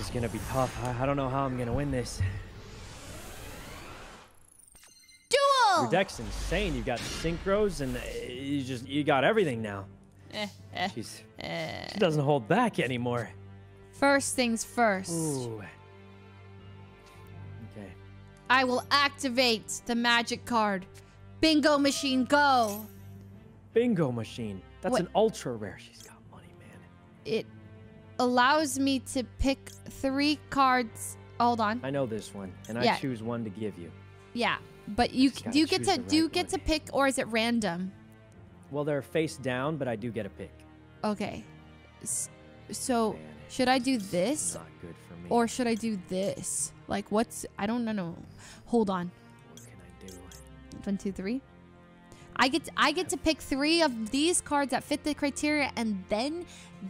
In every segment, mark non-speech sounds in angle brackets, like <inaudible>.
is gonna be tough. I, I don't know how I'm gonna win this. Duel! Your deck's insane. You got synchros and uh, you just you got everything now. Eh, eh, She's eh. she doesn't hold back anymore. First things first. Ooh. Okay. I will activate the magic card. Bingo machine, go! Bingo machine. That's What- an ultra rare. She's got money, man. It allows me to pick three cards. Hold on. I know this one, and I choose one to give you. Yeah, but you do you get to the do you get to pick or is it random? Well, they're face down, but I do get a pick. Okay. So Man, should I do this Not good for me. or should I do this? Like what's I don't know. Hold on. what can I do? One, two, three. I get to, I get to pick three of these cards that fit the criteria, and then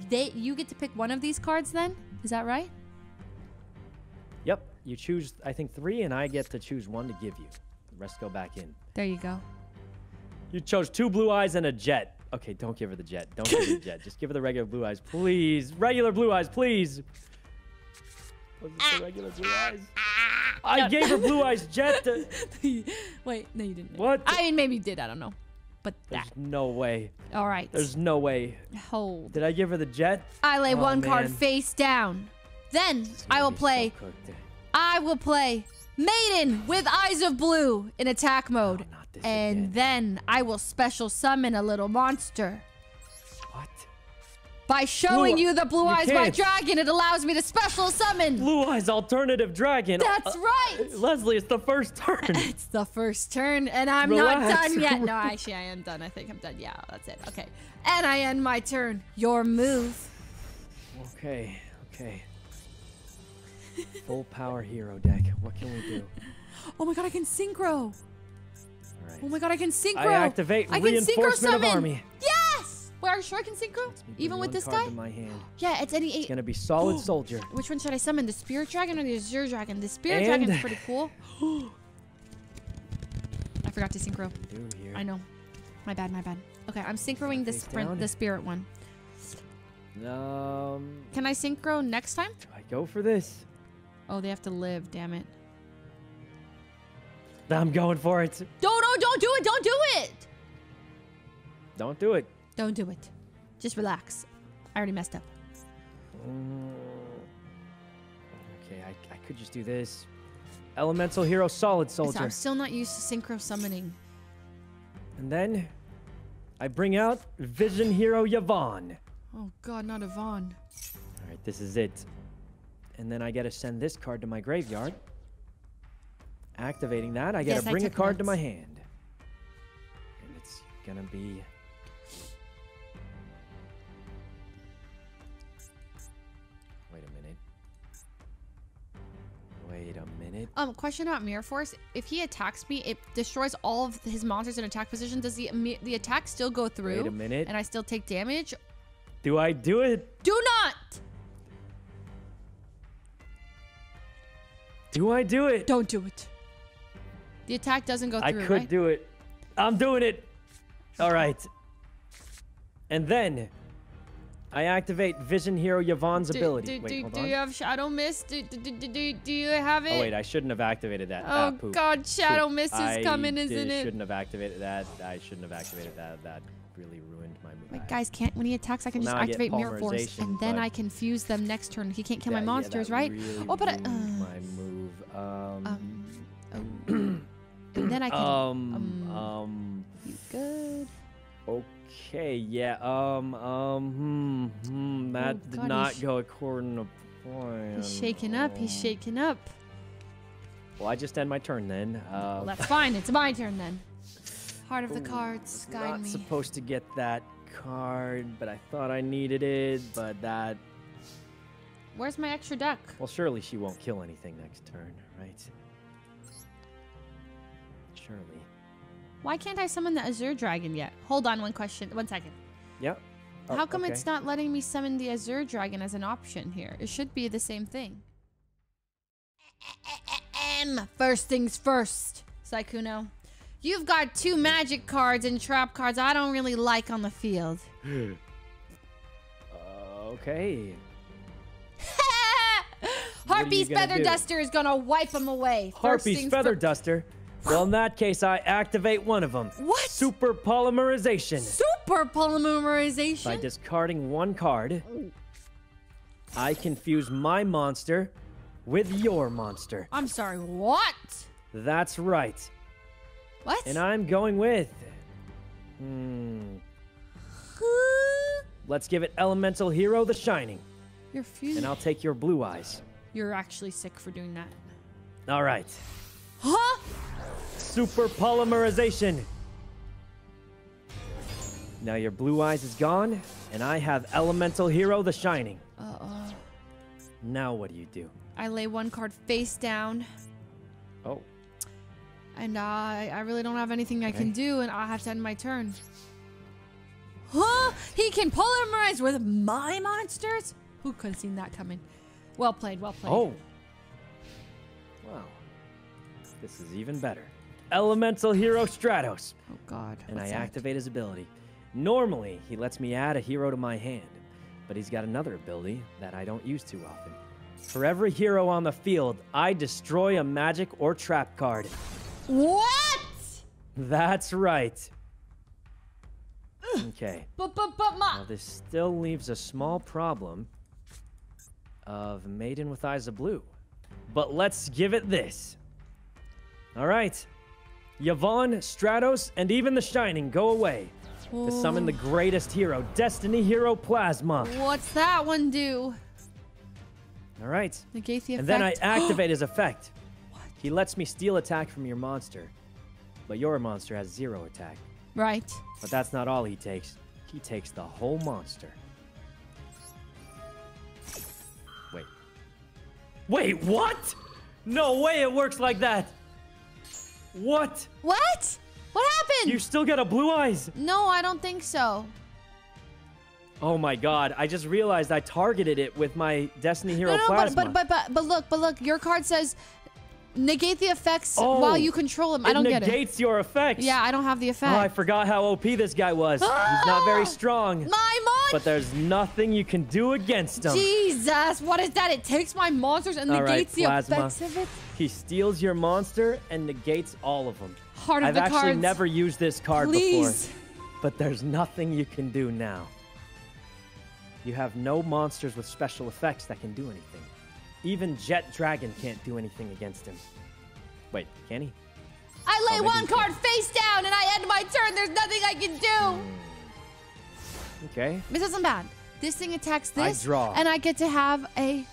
they you get to pick one of these cards. Then is that right? Yep. You choose, I think, three, and I get to choose one to give you. The rest go back in. There you go. You chose two blue eyes and a jet. Okay, don't give her the jet. Don't give her the <laughs> jet. Just give her the regular blue eyes, please. Regular blue eyes, please. Was it the regular blue eyes? I gave her blue eyes <laughs> jet. To... Wait, no, you didn't. What? I mean, maybe you did. I don't know. But There's no way. All right. There's no way. Hold. Did I give her the jet? I lay Oh, one card face down. Then I will be so play. Eh? I will play Maiden with Eyes of Blue in attack mode. This and again. then I will special summon a little monster. By showing Blue- you the Blue Eyes by can't. Dragon, it allows me to special summon. Blue eyes alternative dragon. That's Uh, right. Leslie, it's the first turn. <laughs> It's the first turn, and I'm not done yet. No, <laughs> actually, I am done. I think I'm done. Yeah, that's it. Okay. And I end my turn. Your move. okay, okay. <laughs> Full power hero deck. What can we do? Oh my god, I can synchro. All right. Oh my god, I can synchro. I activate I can synchro reinforcement of summon. army. Yes! Wait, are you sure I can synchro? Even with this guy? Yeah, it's any eight. It's gonna be solid soldier. Which one should I summon? The Spirit Dragon or the Azure Dragon? The Spirit And- Dragon's <laughs> pretty cool. <gasps> I forgot to synchro. I know. My bad, my bad. Okay, I'm synchroing sprint, the Spirit one. Um, Can I synchro next time? I go for this? Oh, they have to live, damn it. I'm going for it. Don't, no, don't do it, don't do it! Don't do it. Don't do it. Just relax. I already messed up. Okay, I, I could just do this. Elemental hero, solid So soldier. I'm still not used to synchro summoning. And then I bring out Vision Hero Vyon. Oh god, not Vyon. All right, this is it. And then I get to send this card to my graveyard. Activating that, I get Yes, to I bring a card to my hand. And it's gonna be. A minute. Um, question about Mirror Force. If he attacks me, it destroys all of his monsters in attack position. Does the the attack still go through? Wait a minute. And I still take damage? Do I do it? Do not! Do I do it? Don't do it. The attack doesn't go through, I could right? do it. I'm doing it. All right. And then I activate Vision Hero Vyon's do, ability. Do, wait, do, hold do on. you have Shadow Mist? Do, do, do, do, do, do you have it? oh wait, I shouldn't have activated that. Oh ah, poop. god, Shadow Poop. Mist is I coming, isn't it? I shouldn't have activated that. I shouldn't have activated that. That really ruined my move. Wait, guys, can't when he attacks, I can Well, just now I get activate Mirror Force, and then I can fuse them next turn. He can't kill Yeah, my monsters, that right? really oh, but I, uh, my move. Um. um, oh. <clears throat> and then I can. um, um, um. you good? Okay, yeah, um, um, hmm, hmm, that Oh, did not go according to plan. He's shaking up. He's Um, shaking up. Well, I just end my turn then. Uh, Well, that's fine. It's my turn then. Heart of the cards, guide not me. supposed to get that card, but I thought I needed it, but that, Where's my extra duck? well, surely she won't kill anything next turn, right? Why can't I summon the Azure Dragon yet? Hold on one question. One second. Yep. Oh, How come okay. it's not letting me summon the Azure Dragon as an option here? It should be the same thing. M. First things first, Sykkuno. You've got two magic cards and trap cards I don't really like on the field. <gasps> Okay. <laughs> What are you Harpy's feather do? duster is gonna wipe them away. Harpy's feather duster. Well, in that case, I activate one of them. What? Super polymerization. Super polymerization? By discarding one card, I confuse my monster with your monster. I'm sorry. What? That's right. What? And I'm going with. Hmm. Let's give it Elemental Hero the Shining. You're fusing. And I'll take your blue eyes. You're actually sick for doing that. All right. Huh? Super polymerization. Now your blue eyes is gone, and I have Elemental Hero the Shining. Uh-oh. Now what do you do? I lay one card face down, Oh, and I I really don't have anything I can do, and I'll have to end my turn. Huh? He can polymerize with my monsters? Who could have seen that coming? Well played, well played. oh. Wow. This is even better. Elemental Hero Stratos. Oh God. and I that? activate his ability. Normally, he lets me add a hero to my hand, but he's got another ability that I don't use too often. For every hero on the field, I destroy a magic or trap card. What? That's right. Okay. But but but Now, ma. this still leaves a small problem of Maiden with Eyes of Blue. But let's give it this. All right. Vyon, Stratos, and even the Shining go away to summon the greatest hero, Destiny Hero Plasma. What's that one do? All right. Negate the effect. And then I <gasps> activate his effect. What? He lets me steal attack from your monster. But your monster has zero attack. Right. But that's not all he takes. He takes the whole monster. Wait. Wait, what? No way it works like that. What? What? What happened? You still got a blue eyes. No, I don't think so. Oh my god, I just realized I targeted it with my Destiny Hero No, no, but, Plasma. but but but but look, but look, your card says negate the effects Oh, while you control him. I don't get it. negates your effects. Yeah, I don't have the effect. Oh, I forgot how OP this guy was. He's not ah, very strong. My mon- But there's nothing you can do against him. Jesus, what is that? It takes my monsters and All right, negates the Plasma. effects of it. He steals your monster and negates all of them. Heart of I've the actually cards. never used this card Please. before, but there's nothing you can do now. You have no monsters with special effects that can do anything. Even Jet Dragon can't do anything against him. Wait, can he? I lay maybe one card face down and I end my turn. There's nothing I can do. Okay, This isn't bad. This thing attacks I this, draw. and I get to have a.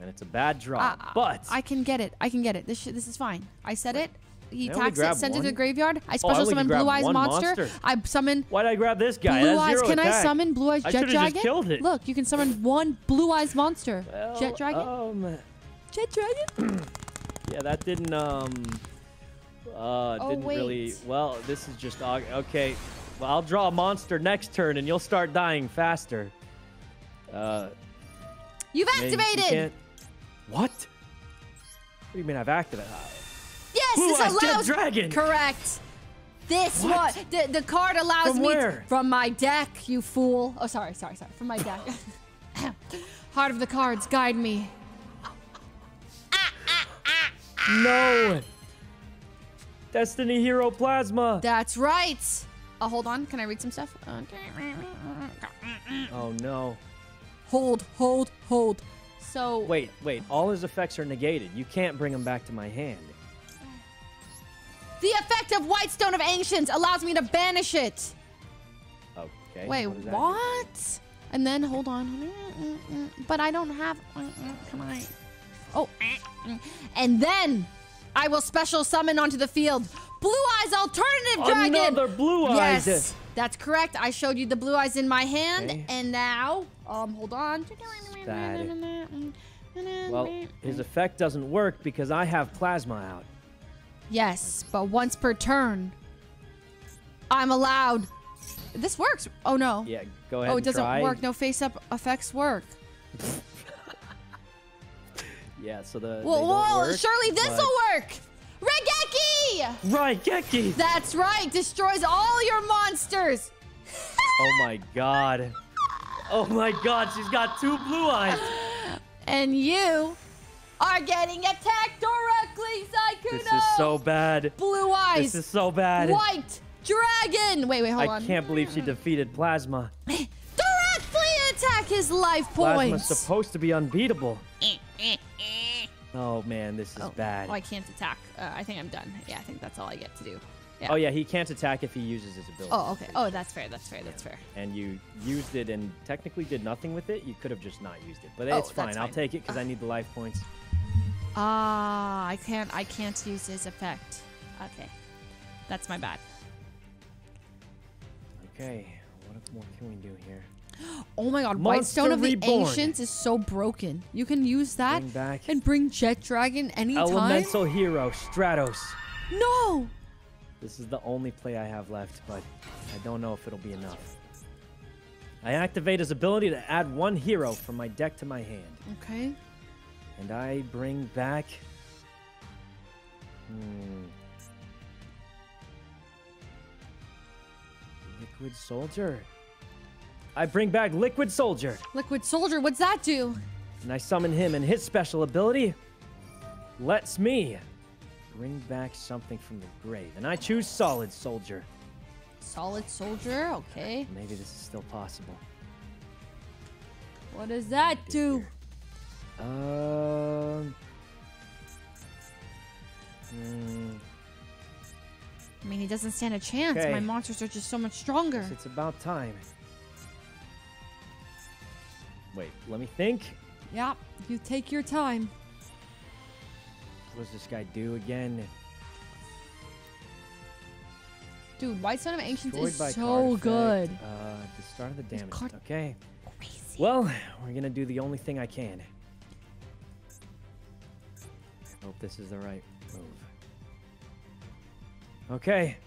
and it's a bad draw, Uh, but I can get it. I can get it. This sh- this is fine. I said it. He I attacks it, grab sends it to the graveyard. I Oh, I special summon Blue Eyes monster. monster? I summon Why did I grab this guy? Blue Eyes. zero Can I summon Blue Eyes Jet should've just Dragon? killed it. Look, you can summon one Blue Eyes monster. Well, Jet Dragon? Um, <clears throat> Jet Dragon? yeah, that didn't um, uh, Oh, didn't really. wait. Well, this is just okay. Well, I'll draw a monster next turn, and you'll start dying faster. Uh, You've I mean, you activated. What? What do you mean I've activated? Yes, Blue this Eyes allows. Dragon. Correct. This What? one, the, the card allows From me to- where? from my deck. You fool! Oh, sorry, sorry, sorry. From my deck. <laughs> Heart of the cards, guide me. No. Destiny Hero Plasma. That's right. Oh, hold on. Can I read some stuff? Okay. Oh no. Hold, hold, hold. So Wait, wait. All his effects are negated. You can't bring him back to my hand. The effect of Whitestone of Ancients allows me to banish it. Okay. Wait, what? what? And then hold on. But I don't have. Can I? Oh. And then I will special summon onto the field Blue Eyes Alternative Dragon. Another blue eyes. Yes, that's correct. I showed you the blue eyes in my hand, Okay. and now, um, hold on. <laughs> Well, his effect doesn't work because I have plasma out. Yes, but once per turn, I'm allowed. This works. Oh no. Yeah, go ahead. Oh, it doesn't try. work. No face-up effects work. <laughs> Yeah, so the. Whoa, whoa! work, surely this but- will work. Raigeki! Right, Geki. That's right. Destroys all your monsters. <laughs> Oh my god. Oh my god, she's got two blue eyes. And you are getting attacked directly, Sykkuno. This is so bad. Blue eyes. This is so bad. White dragon. Wait, wait, hold I on. I can't believe she defeated Plasma. <laughs> Directly attack his life points. Plasma's supposed to be unbeatable. <laughs> Oh man, this is oh, bad. Oh, I can't attack. Uh, I think I'm done. Yeah, I think that's all I get to do. Yeah. Oh yeah, he can't attack if he uses his ability. Oh, okay. Oh, that's fair. That's fair. That's fair. And you used it and technically did nothing with it. You could have just not used it, but Oh, it's fine. that's I'll take it because I need the life points. Ah, I can't. I can't use his effect. Okay, that's my bad. Okay, what more can we do here? <gasps> Oh my God, White Stone Monster of the Ancients is so broken. You can use that Bring and bring Jet Dragon anytime. Elemental Hero Stratos. No. This is the only play I have left, but I don't know if it'll be enough. I activate his ability to add one hero from my deck to my hand. Okay. And I bring back. Hmm. Liquid Soldier. I bring back Liquid Soldier. Liquid Soldier. What's that do? And I summon him, and his special ability lets me bring back something from the grave. And I choose Solid Soldier. Solid Soldier. Okay. Maybe this is still possible. What does that do? Um. hmm, I mean, he doesn't stand a chance. Okay. My monsters are just so much stronger. guess it's about time. Wait, let me think. Yeah. You take your time. What does this guy do again? Dude, White Stone of Ancients is so good. effect, Uh, the start of the damage. card- Okay. Crazy. Well, we're gonna do the only thing I can. I hope this is the right move. Okay.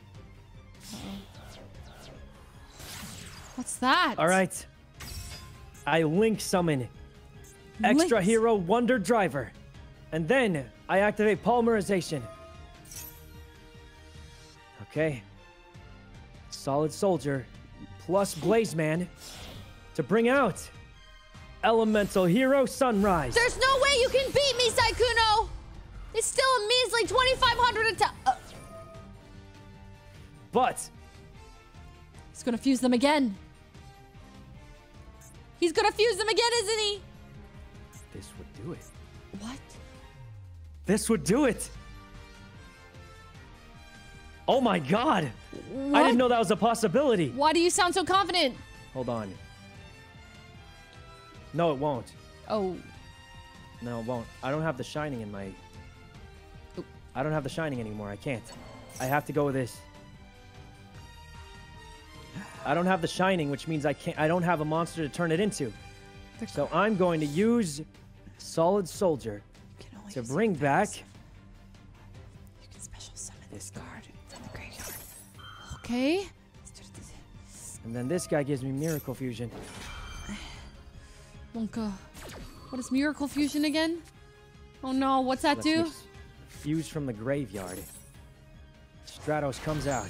What's that? All right. I link summon extra Linked. hero Wonder Driver, and then I activate Polymerization. Okay. Solid Soldier plus Blaze Man to bring out Elemental Hero Sunrise. There's no way you can beat me, Sykkuno! It's still a measly 2,500 attack. Uh, But he's gonna fuse them again. He's gonna fuse them again, isn't he? this would do it. What? This would do it. Oh my god. What? I didn't know that was a possibility. Why do you sound so confident? Hold on. No, it won't. Oh, No, it won't. I don't have the shining in my. Oop. I don't have the shining anymore. I can't. I have to go with this. I don't have the shining, which means I can't. I don't have a monster to turn it into. So I'm going to use Solid Soldier to bring back. You can special summon This this card from the graveyard. Okay. And then this guy gives me Miracle Fusion. Wonka. What is Miracle Fusion again? Oh no, what's that Lets me do? Fuse from the graveyard. Stratos comes out.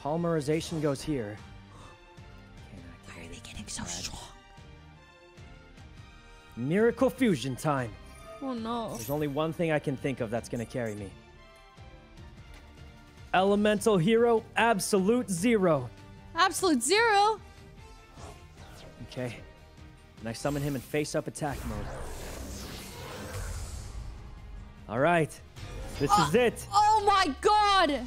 Polymerization goes here. Why are they getting so strong? Miracle Fusion time. Oh no. There's only one thing I can think of that's going to carry me. Elemental Hero Absolute Zero. Absolute zero. Okay. And I summon him in face up attack mode. All right. This is it. <gasps> Oh my god!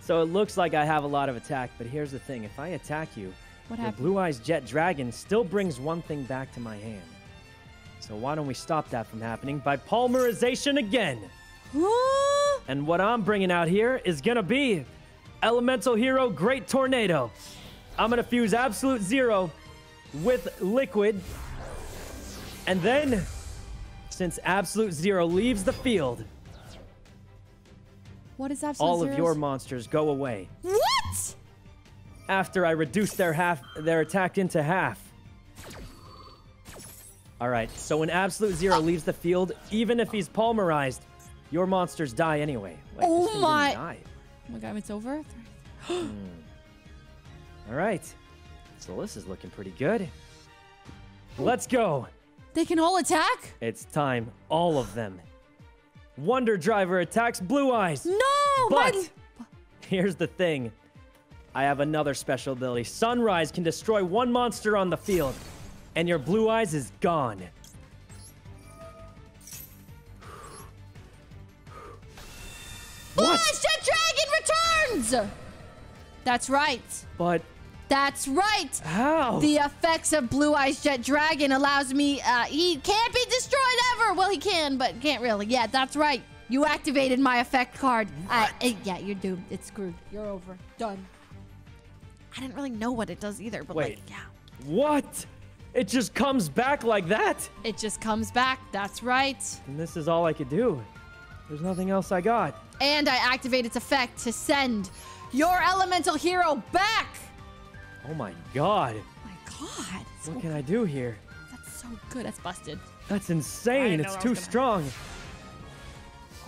So it looks like I have a lot of attack, but here's the thing. If I attack you, What your happened? Blue Eyes Jet Dragon still brings one thing back to my hand. So why don't we stop that from happening by polymerization again? And what I'm bringing out here is gonna be Elemental Hero Great Tornado. I'm gonna fuse Absolute Zero with Liquid. And then, since Absolute Zero leaves the field, What is absolute all of your monsters go away. What? After I reduce their half their attack into half. Alright, so when Absolute Zero ah. leaves the field, even if he's polymerized. your monsters die anyway. Wait, Oh this thing didn't my- Oh my god, it's over? Hmm. All right. So this is looking pretty good. Let's go. They can all attack? It's time. All of them. Wonder Driver attacks Blue Eyes. No! But my- here's the thing. I have another special ability. Sunrise can destroy one monster on the field, and your Blue Eyes is gone. Blue What? Eyes Jet Dragon returns! That's right. But That's right. how? The effects of Blue Eyes Jet Dragon allows me. Uh, he can't be destroyed ever. Well, he can, but can't really. Yeah, that's right. You activated my effect card. Uh, uh, yeah, you're doomed. It's screwed. You're over. Done. I didn't really know what it does either, but Wait. like, yeah, what? It just comes back like that? it just comes back. That's right. And this is all I could do. There's nothing else I got. And I activate its effect to send your elemental hero back. Oh my god. Oh my God, so, What can I do here? that's so good. That's busted. That's insane. It's I too gonna- strong.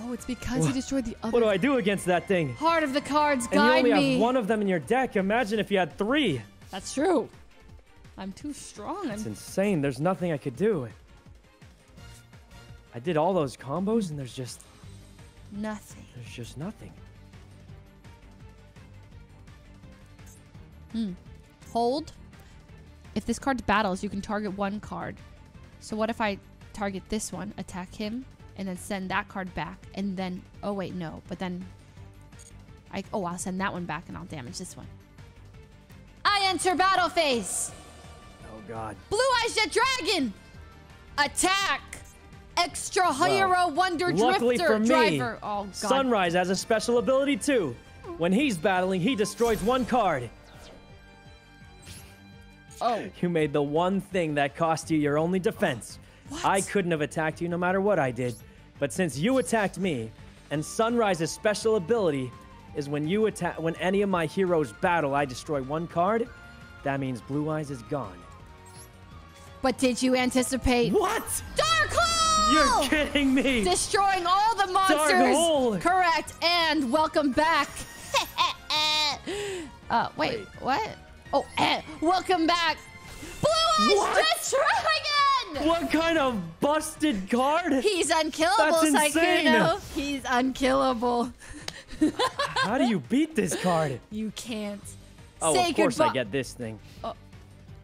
Oh, it's because he What- destroyed the other. What do I do against that thing? Heart of the cards, guide me. And you only me. have one of them in your deck. Imagine if you had three. That's true. I'm too strong. It's insane. There's nothing I could do. I did all those combos and there's just nothing. there's just nothing. Hmm. Hold. If this card battles, you can target one card. So what if I target this one, attack him, and then send that card back, and then oh wait no, but then I oh I'll send that one back and I'll damage this one. I enter battle phase. Oh god. Blue Eyes Jet Dragon. Attack. Extra hero Well, wonder Luckily drifter for me, driver. Oh god. Sunrise has a special ability too. When he's battling, he destroys one card. oh. You made the one thing that cost you your only defense. What? I couldn't have attacked you no matter what I did. But since you attacked me, and Sunrise's special ability is when you attack when any of my heroes battle, I destroy one card, that means Blue Eyes is gone. But did you anticipate What? Dark Hole? You're kidding me! destroying all the monsters. Hole. Correct. And welcome back. <laughs> uh, wait, Wait. what? Oh, eh, welcome back. Blue Eyes What? Dragon. What kind of busted card? He's unkillable, That's. He's unkillable. How do you beat this card? You can't. Oh, of course I get this thing. Oh.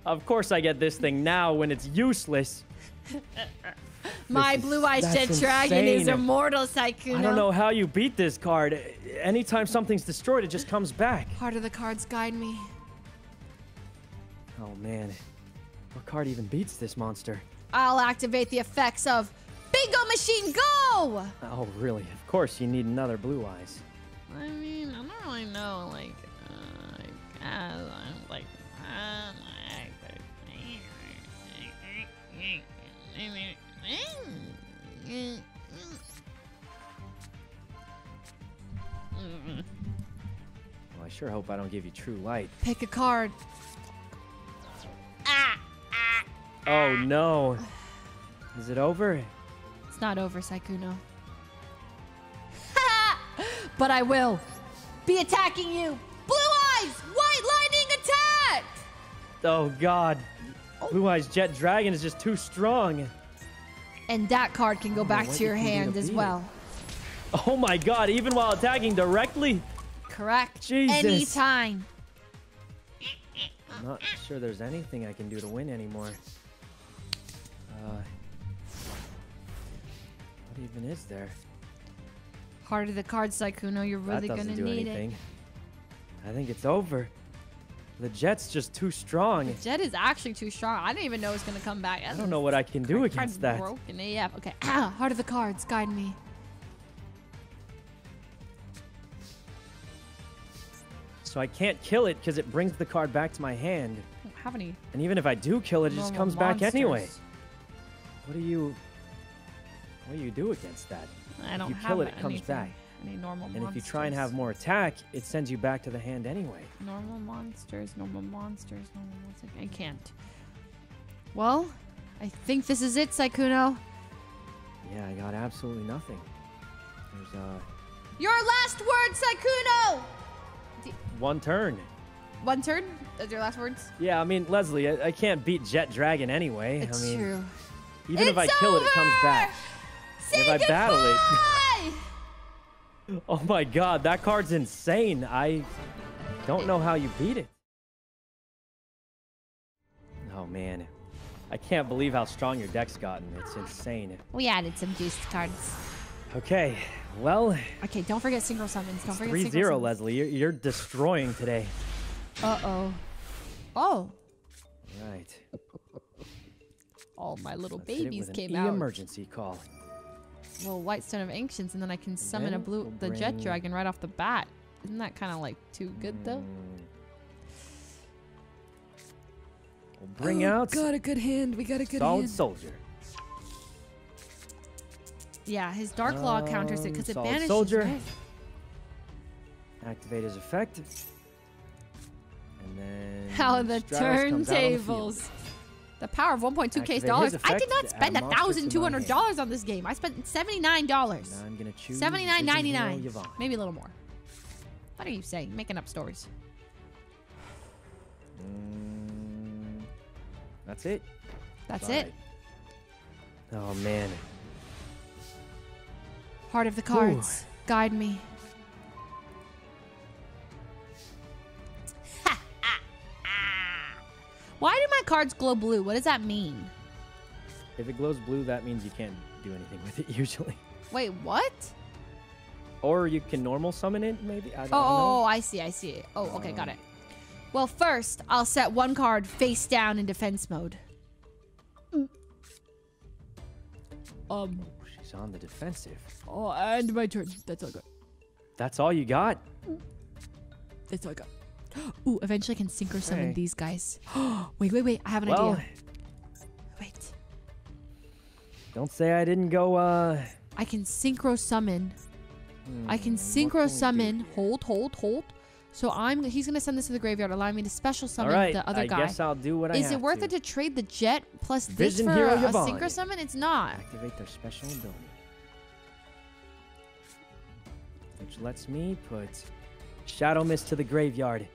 Of course I get this thing now when it's useless. <laughs> My is- Blue Eyes Jet that's Dragon is immortal, Sykkuno. I don't know how you beat this card. Anytime something's destroyed, it just comes back. Part of the cards guide me. Oh man. What card even beats this monster? I'll activate the effects of Bingo Machine Go! Oh, really? Of course you need another Blue Eyes. I mean, I don't really know, like, uh, like, uh, I'm like, uh, Well, I sure hope I don't give you true light. pick a card. Oh no. Is it over? It's not over, Sykkuno. <laughs> but I will be attacking you. Blue Eyes, White Lightning attack! Oh god. Blue Eyes Jet Dragon is just too strong. And that card can go back to your you can do to hand as well. Oh my god, even while attacking directly? Correct. Jesus. Anytime. I'm not sure there's anything I can do to win anymore. Uh, what even is there? Heart of the cards, Sykkuno. You're really gonna need anything. I think it's over. The Jet's just too strong. it. Jet is actually too strong. I didn't even know it was gonna come back. I don't know what I can do against that. Broken AF. Okay. <clears throat> Heart of the cards, guide me. So I can't kill it because it brings the card back to my hand. I don't have any. And even if I do kill it, it just comes back anyway. What do you... What do you do against that? I don't you have kill it, it comes back. Any normal And monsters. if you try and have more attack, it sends you back to the hand anyway. normal monsters, normal monsters, normal monsters. I can't. Well, I think this is it, Sykkuno. Yeah, I got absolutely nothing. There's uh Your last word, Sykkuno. one turn. One turn. That's your last words. Yeah, I mean Leslie, I, I can't beat Jet Dragon anyway. It's I mean, true. Even if I It's kill it, it comes back. Say if I battle it- goodbye! <laughs> <laughs> Oh my god, that card's insane. I don't know how you beat it. Oh man. I can't believe how strong your deck's gotten. It's insane. we added some juiced cards. Okay, well, Okay, don't forget single summons. Don't forget 3 synchro 0, summons. Leslie. You're, you're destroying today. Uh oh. Oh. Right. All my little Let's babies came out. emergency call. Well, White Stone of Ancients, and then I can summon a blue, we'll the Jet Dragon right off the bat. Isn't that kind of like too good though? Mm. We'll bring Oh, out Got a good hand. We got a good Solid hand. Soldier. Yeah, his Dark Law counters it Um, because it Solid banishes. Soldier. right? Activate his effect. And then. How the Stratos comes out on the field. turntables. The power of 1.2k dollars. I did not spend a monster to my thousand two hundred dollars on this game. I spent seventy nine dollars. And I'm gonna choose. Seventy nine Vision ninety Hero nine. Vyon. Maybe a little more. What are you saying? Making up stories. Mm, that's it. That's it. Oh man. Heart of the cards. Guide me. Cards glow blue? What does that mean? If it glows blue, that means you can't do anything <laughs> with it usually. Wait, what? Or you can normal summon it, maybe. I don't Oh, know. I see, I see. Oh, okay, got Um, it. Well, first, I'll set one card face down in defense mode. Um, She's on the defensive. oh, and my turn. That's all good. That's all you got. That's all I got. Ooh, eventually I can synchro summon these guys. <gasps> wait, wait, wait. I have an Well, idea. <sighs> Wait. don't say I didn't go. uh I can synchro summon. I can hmm, synchro can summon. Hold, hold, hold. So I'm. He's gonna send this to the graveyard, allowing me to special summon right, the other I guy. guess I'll do what I Is it worth to. it to trade the jet plus this Vision for Hero a, a synchro summon? It's not. Activate their special ability. Which lets me put Shadow Mist to the graveyard.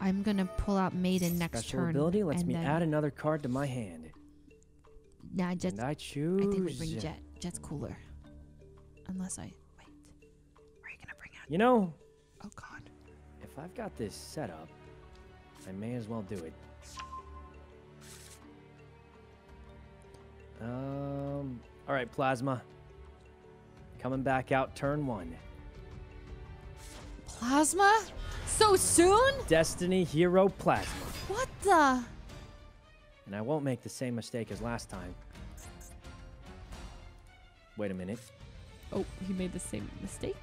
I'm gonna pull out Maiden next Special turn. ability lets me add another card to my hand. Nah, Jet. and I I think we bring Jet. Jet's cooler. Unless I wait. Are you gonna bring out? You know, Oh God. if I've got this set up, I may as well do it. Um. All right, Plasma. Coming back out turn one. Plasma? So soon? Destiny Hero Plasma. What the? And I won't make the same mistake as last time. Wait a minute. Oh, he made the same mistake.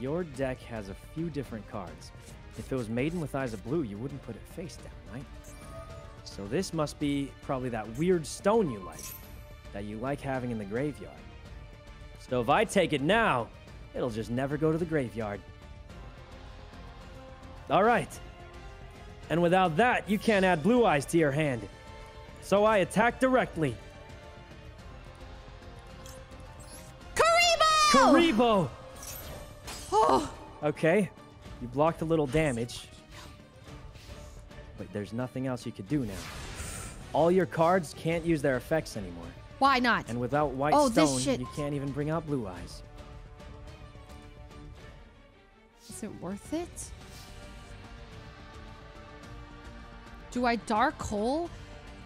Your deck has a few different cards. If it was Maiden with Eyes of Blue, you wouldn't put it face down, right? So this must be probably that weird stone you like, that you like having in the graveyard. So if I take it now, it'll just never go to the graveyard. All right. And without that, you can't add Blue Eyes to your hand. So I attack directly. Kuriboh! Kuriboh! Oh, Okay, you blocked a little damage. But there's nothing else you could do now. All your cards can't use their effects anymore. why not? And without White Oh, Stone, you can't even bring out Blue Eyes. Is it worth it? Do I Dark Hole?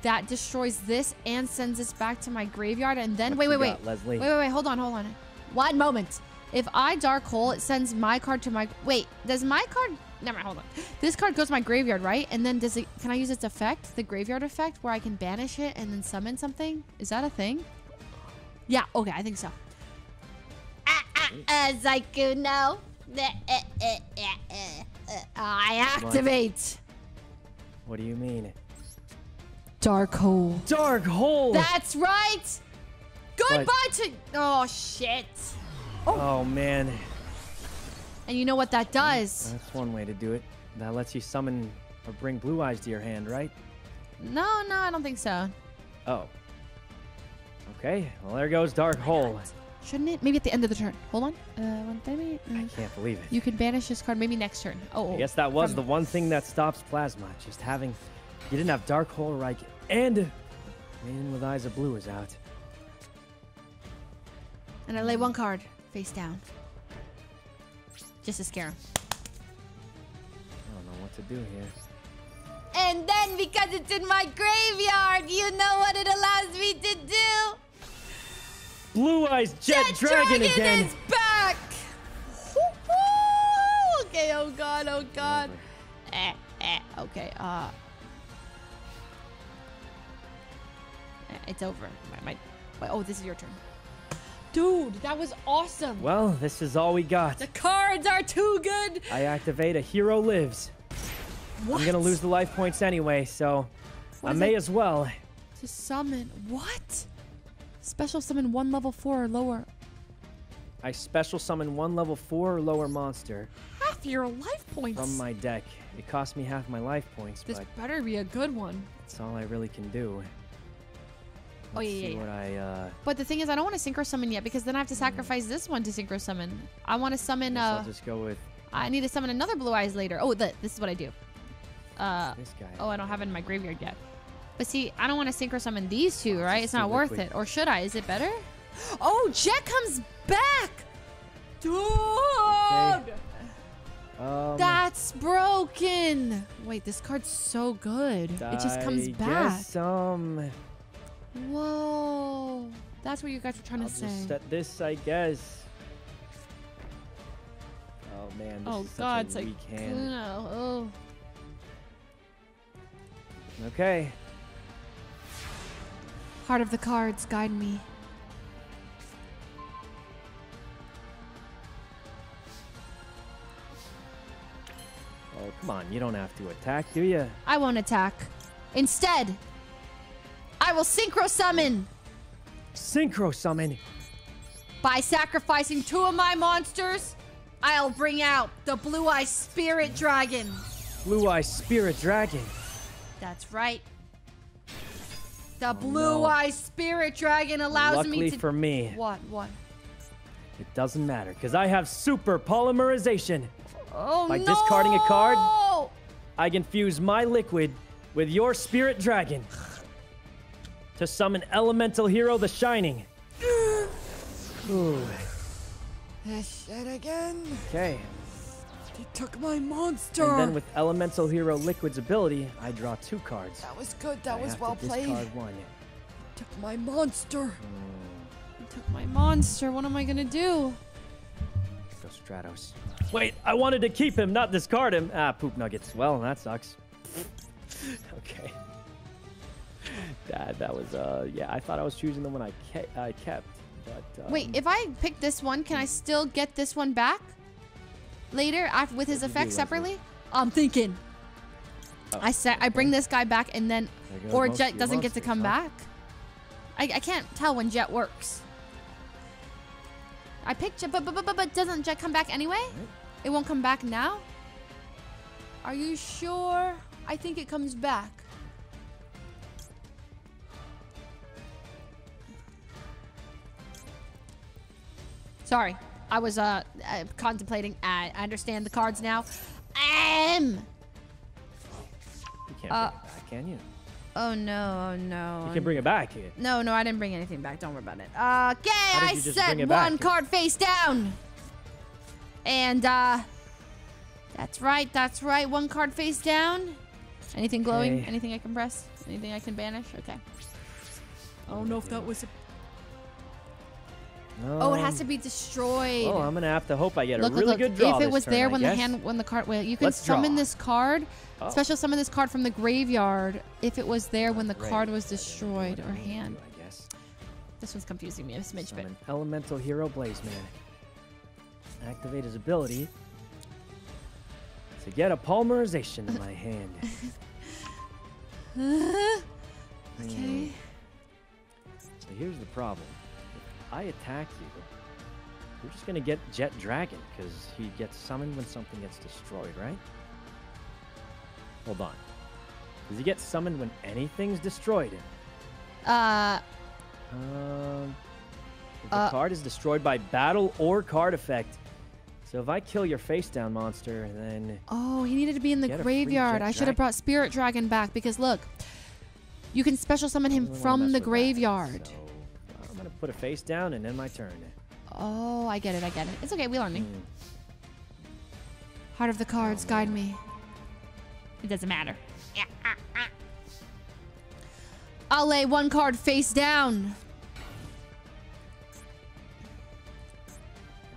That destroys this and sends this back to my graveyard, and then What wait, wait, got, wait, Leslie? wait, wait, wait. Hold on, hold on. One moment. If I Dark Hole, it sends my card to my. Wait, does my card? Never mind. Hold on. This card goes to my graveyard, right? And then does it? Can I use its effect, the graveyard effect, where I can banish it and then summon something? Is that a thing? Yeah. Okay, I think so. Ah, ah, uh, Zaiku, no. Uh, uh, uh, uh, uh, uh, I activate What do you mean? Dark Hole. Dark Hole! That's right. Goodbye to. Oh shit. Oh. oh, man. And you know what that does? That's one way to do it. That lets you summon or bring Blue Eyes to your hand, right? No, no, I don't think so. Oh. Okay, well, there goes Dark Hole. Shouldn't it? Maybe at the end of the turn. Hold on. Uh, one maybe. I Uh, can't believe it. you can banish this card maybe next turn. Oh, I guess that was from- the one thing that stops Plasma. Just having. You didn't have Dark Hole right. And. Man with Eyes of Blue is out. And I lay one card face down. Just to scare him. I don't know what to do here. And then because it's in my graveyard, you know what it allows me to do? Blue Eyes Jet, Dragon, again. is back! <laughs> Okay, oh god, oh god. Eh, eh, okay, uh... eh, It's over. My, my, my, oh, this is your turn. Dude, that was awesome. Well, this is all we got. The cards are too good. I activate a hero lives. What? I'm gonna lose the life points anyway, so What I may it? as well. To summon. What? Special summon one level four or lower. I special summon one level four or lower monster Half your life points. from my deck. It cost me half my life points, this better be a good one. that's all I really can do. Oh, Let's yeah, see yeah, what I uh But the thing is, I don't want to synchro summon yet because then I have to sacrifice this one to synchro summon. I want to summon. Uh, I'll just go with I need to summon another blue eyes later. Oh, the, this is what I do. Uh, this guy. oh, I don't have it in my graveyard yet. But see, I don't want to synchro summon these two, right? It's not worth liquid. it. Or should I? Is it better? <gasps> Oh, Jet comes back! Dude! Um, That's broken! Wait, this card's so good. It just comes back. Guess, um, Whoa. That's what you guys were trying I'll to say. set this, I guess. Oh man, this oh, is such God. a It's like. weak hand. No. Oh. Okay. Heart of the cards, guide me. Oh come on, you don't have to attack, do you? I won't attack. Instead, I will synchro summon Synchro summon. by sacrificing two of my monsters. I'll bring out the blue eye spirit dragon. Blue Eye Spirit Dragon. That's right. The Oh, blue no. eye spirit dragon allows Luckily me to. for me, what? What? it doesn't matter because I have super polymerization. Oh By no! discarding a card? I can fuse my liquid with your spirit dragon to summon elemental hero the Shining. <gasps> Ooh, This shit again. okay. They took my monster. And then with elemental hero liquid's ability, I draw two cards. that was good. That I was have well to played. discard one. Took my monster. He took my monster. What am I gonna do? Go Stratos. Wait, I wanted to keep him, not discard him. Ah, poop nuggets. Well, that sucks. <laughs> okay. Dad, that was uh, yeah. I thought I was choosing the one I kept. I kept, but um, Wait, if I pick this one, can I still get this one back later after, with his What do you effects separately? I'm thinking. Oh, I say I bring this guy back, and then or Jet doesn't get to come huh? back. I, I can't tell when Jet works. I picked Jet, but, but, but, but, but doesn't Jet come back anyway? It won't come back now? Are you sure? I think it comes back. Sorry. I was uh, uh contemplating. I I understand the cards now. Um. You can't uh, bring it back, can you? Oh no! Oh no! You can bring it back. here. No, no, I didn't bring anything back. Don't worry about it. Okay, I you set one back? card face down. And, uh, that's right, that's right. One card face down. Anything glowing? Okay. Anything I can press? Anything I can banish? Okay. I don't know if that was. A- Oh, oh, it has to be destroyed. Oh, I'm gonna have to hope I get Look, a really look. good draw if it was turn, there when the hand, when the card, well, you can Let's summon draw. this card. Oh. Special summon this card from the graveyard if it was there when the Great. card was I didn't know destroyed or I needed to hand. I guess. This one's confusing me a smidge bit. Elemental hero Blaze Man. Activate his ability to get a polymerization in my hand. <laughs> Hmm. Okay. So here's the problem. I attack you, you're just gonna get Jet Dragon, because he gets summoned when something gets destroyed, right? Hold on. Does he get summoned when anything's destroyed? Uh, Um, if the Uh, card is destroyed by battle or card effect. So if I kill your face down monster, then oh, he needed to be in the Get a free graveyard. I should have brought Spirit Dragon back because look, you can special summon him from the with that, graveyard. so put a face down and end my turn. Oh, I get it. I get it. It's okay. We learning. Hmm. Heart of the cards, Oh, guide me. It doesn't matter. I'll lay one card face down.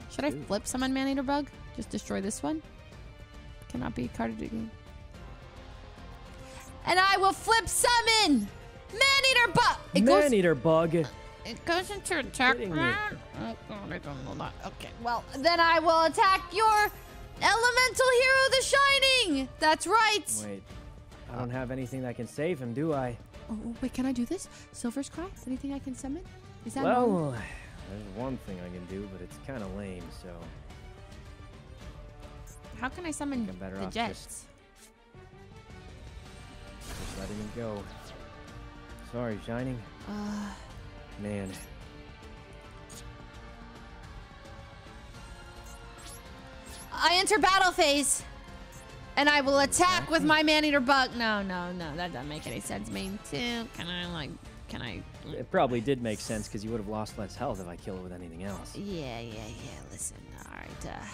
Should I flip summon man eater Bug? Just destroy this one? Cannot be carded again. And I will flip summon Maneater Bug. It. Man-eater bug. It goes into attack. me. Oh, I don't know that. Okay, well, then I will attack your elemental hero, the Shining. That's right. Wait, I don't have anything that can save him, do I? Oh, wait, can I do this? Silver's Cry? Anything I can summon? Is that normal? Well, there's one thing I can do, but it's kind of lame, so How can I summon better the jets? just- just letting him go. Sorry, Shining. Uh, Man, I enter battle phase. And I will attack with my man-eater bug. No, no, no, that doesn't make any sense. Me too. Can I like? Can I? it probably did make sense because you would have lost less health if I kill it with anything else. Yeah, yeah, yeah. Listen. All right. Uh,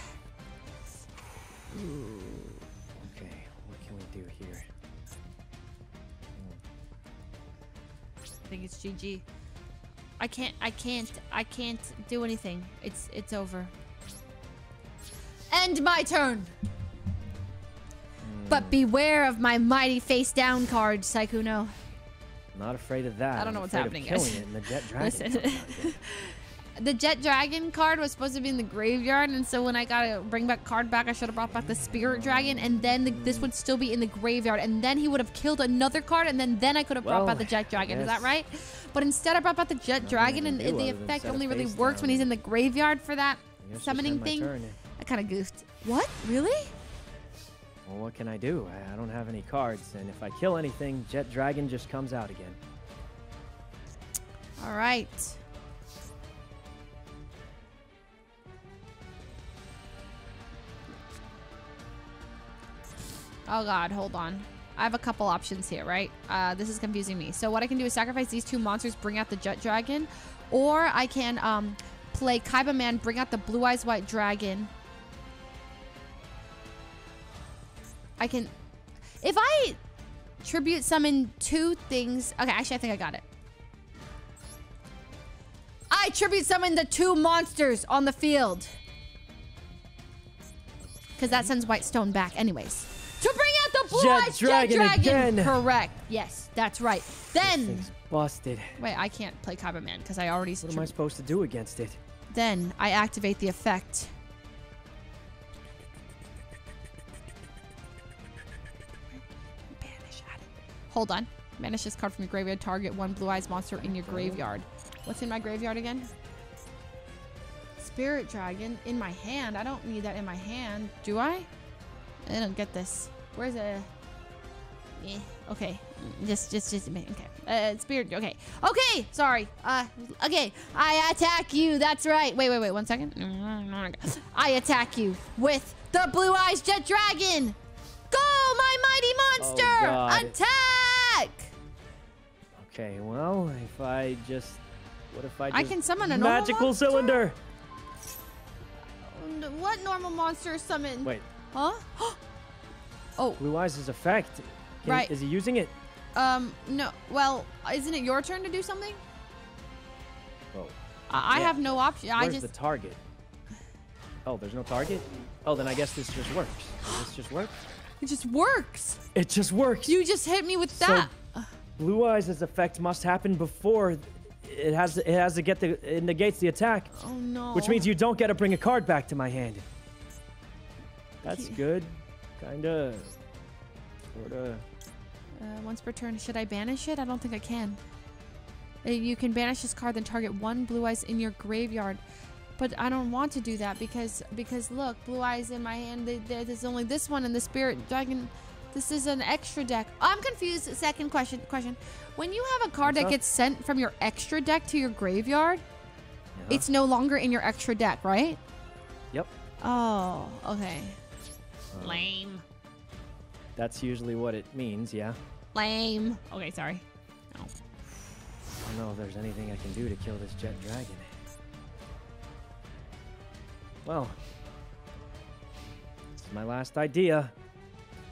Okay, what can we do here? I think it's GG. I can't. I can't. I can't do anything. It's. It's over. End my turn. But hmm. beware of my mighty face down card, Sykkuno. Not afraid of that. I don't I'm know what's happening, Of guys. killing it and the jet <laughs> dragon. Listen. comes out again. The Jet Dragon card was supposed to be in the graveyard, and so when I got to bring back card back, I should have brought back the Spirit Dragon, and then the, this would still be in the graveyard, and then he would have killed another card, and then then I could have brought Well, back the Jet Dragon. Is that right? But instead, I brought back the Jet Dragon, and the effect only really works when he's in the graveyard for that I guess just summoning thing. I kind of goofed. What? Really? Well, what can I do? I, I don't have any cards, and if I kill anything, Jet Dragon just comes out again. All right. Oh god, hold on. I have a couple options here, right? Uh, this is confusing me. So what I can do is sacrifice these two monsters, bring out the Jet Dragon, or I can um, play Kaiba Man, bring out the Blue Eyes White Dragon. I can, if I tribute summon two things. Okay, actually, I think I got it. I tribute summon the two monsters on the field. Because that sends White Stone back, anyways. To bring out the Blue Jet Eyes Dragon Dragon. again. Correct. Yes, that's right. Then, busted. wait, I can't play Kaiba Man because I already. What am I supposed to do against it? Then I activate the effect. Banish it. Hold on. Banish this card from your graveyard. Target one blue eyes monster in your graveyard. What's in my graveyard again? Spirit Dragon in my hand. I don't need that in my hand. Do I? I don't get this. Where's a? Eh, okay. Just, just, just a minute. Okay. Uh, spirit. Okay. Okay. Sorry. Uh, okay. I attack you. That's right. Wait, wait, wait. One second. I attack you with the Blue Eyes Jet Dragon. Go, my mighty monster! God. Attack! Okay, well, if I just. What if I just. I can summon a normal Magical cylinder! What normal monster is summoned? Wait, Huh? <gasps> oh, Blue Eyes' effect. Can- Right. Is he using it? um, no. Well, isn't it your turn to do something? Oh, I, I Yeah. have no option. I where's just. the target? Oh, there's no target? Oh, then I guess this just works. This just works? <gasps> It just works. It just works! You just hit me with that. So-. Blue Eyes' effect must happen before it has it has to get the it negates the attack, oh no. which means you don't get to bring a card back to my hand. That's good, kinda, sorta. Uh, once per turn, should I banish it? I don't think I can. Uh, You can banish this card, then target one blue eyes in your graveyard. But I don't want to do that because because look, blue eyes in my hand. th- th- There's only this one in the spirit dragon. This is an extra deck. I'm confused. Second question. Question. When you have a card What's that up? gets sent from your extra deck to your graveyard, Uh-huh. it's no longer in your extra deck, right? Yep. Oh, okay. Um, Lame. That's usually what it means, yeah. Lame. Okay, sorry. No. I don't know if there's anything I can do to kill this jet dragon. Well, this is my last idea.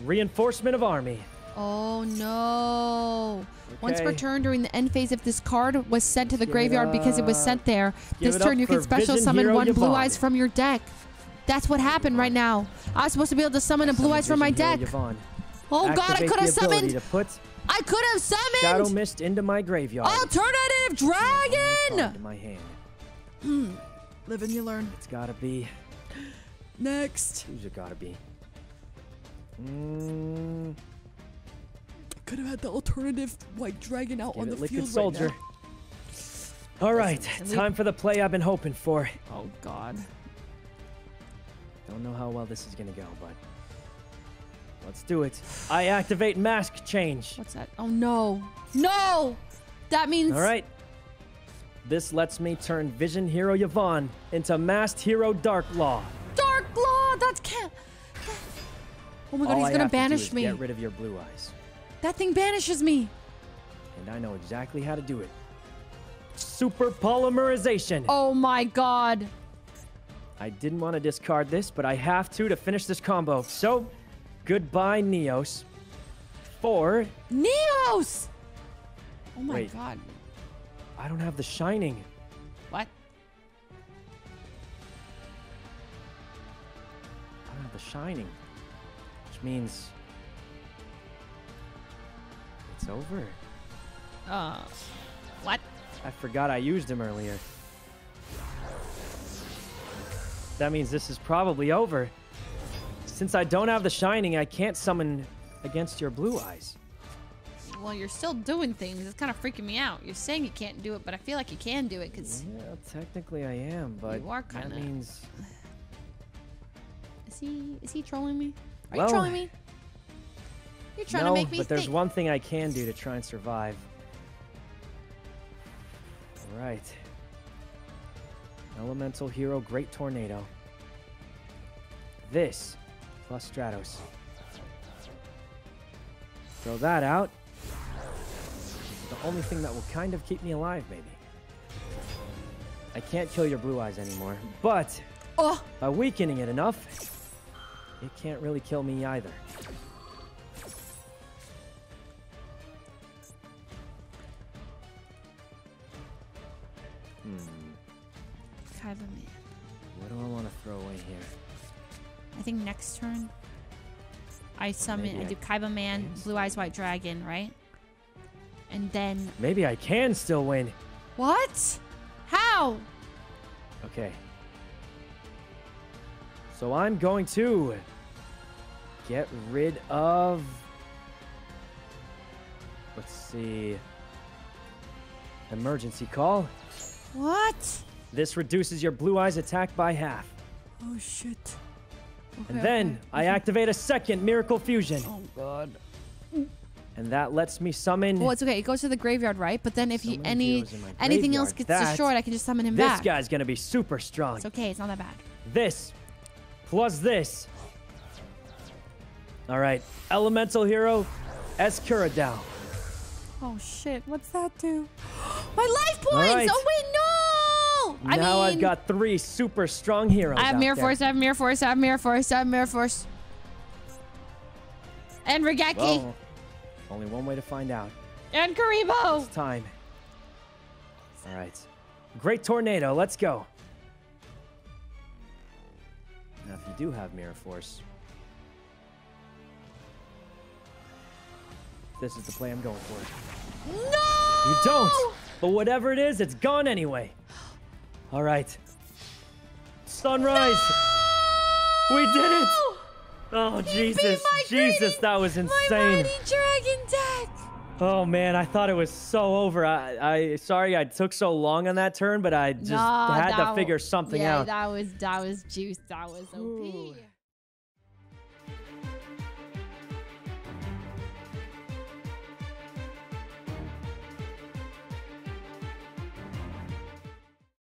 Reinforcement of army. Oh no. Once per turn during the end phase, if this card was sent to the Give it graveyard because it was sent there, this turn you can special summon one blue eyes from your deck. That's what happened right now. I was supposed to be able to summon a blue eyes from my Vision deck. Vyon. Oh god, I could have summoned. to put I could have summoned. Shadow summoned Mist into my graveyard. alternative Card dragon. to my hand. Live and you learn. It's gotta be. Next. Who's it gotta be? Mm, Could have had the alternative white dragon out give it Liquid Soldier. All right, and we- time for the play I've been hoping for. Oh god. Don't know how well this is gonna go, but let's do it. I activate Mask Change. What's that? Oh no. No! That means All right. This lets me turn Vision Hero Vyon into Masked Hero Dark Law. Dark Law! That's can't. Oh my god, All he's I gonna have to do banish is me. Get rid of your blue eyes, That thing banishes me. and I know exactly how to do it. Super polymerization. Oh my god. I didn't want to discard this, but I have to to finish this combo. So, goodbye, Neos. For Neos! Oh my Wait. god. I don't have the Shining. What? I don't have the Shining, which means it's over. Uh. What? I forgot I used him earlier. That means this is probably over. Since I don't have the Shining, I can't summon against your blue eyes. Well, you're still doing things. It's kind of freaking me out. You're saying you can't do it, but I feel like you can do it because Yeah, technically I am, but You are that kinda- means <sighs> is he is he trolling me? Are Well, you trolling me? You're trying no, to make me but there's think. one thing I can do to try and survive. All right. Elemental Hero Great Tornado. This plus Stratos. Throw that out. The only thing that will kind of keep me alive, maybe. I can't kill your blue eyes anymore, but Oh, by weakening it enough, it can't really kill me either. Next turn. I summon. maybe I I do Kaiba man, Blue Eyes White Dragon, right? And then Maybe I can still win. what? How? Okay. So I'm going to get rid of. Let's see. Emergency call. What? This reduces your blue eyes attack by half. Oh shit. And then I activate a second Miracle Fusion. Oh god. And that lets me summon Well, it's okay. It goes to the graveyard, right? But then if he any heroes in anything else gets That- destroyed, I can just summon him this back. This guy's gonna be super strong. It's okay. It's not that bad. This plus this. All right, Elemental Hero Escuridao. Oh shit! What's that do? <gasps> My life points. right. Oh wait, no! I now mean, I've got three super strong heroes. I have Mirror there. Force. I have Mirror Force. I have Mirror Force. I have Mirror Force. And Raigeki. Well, only one way to find out. and Kuriboh. It's time. All right, Great Tornado. Let's go. Now, if you do have Mirror Force, this is the play I'm going for. No! You don't. But whatever it is, it's gone anyway. All right. Sunrise. We did it. Oh, Jesus. Jesus, that was insane. mighty dragon deck. Oh, man, I thought it was so over. I, I sorry I took so long on that turn, but I just had to figure something yeah, out. that was that was juice. That was OP. Ooh.